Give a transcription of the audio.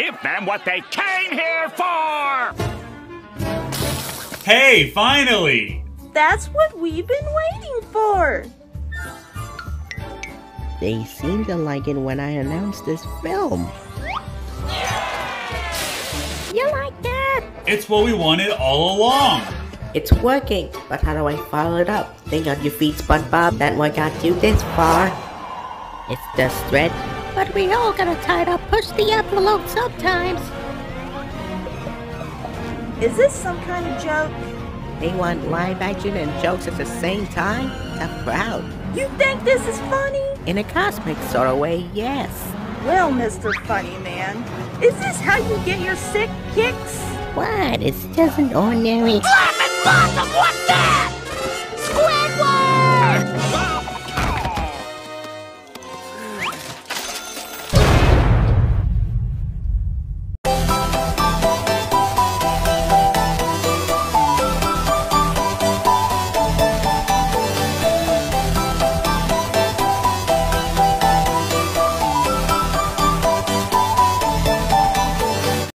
Give them what they came here for! Hey, finally! That's what we've been waiting for. They seem to like it when I announced this film. You like that? It's what we wanted all along. It's working, but how do I follow it up? Think on your feet, SpongeBob. That what got you this far. It's the thread. But we all gotta try to push the envelope sometimes. Is this some kind of joke? They want live action and jokes at the same time? Tough crowd. You think this is funny? In a cosmic sort of way, yes. Well, Mr. Funny Man, is this how you get your sick kicks? What? It's just an ordinary. Bottom, what the?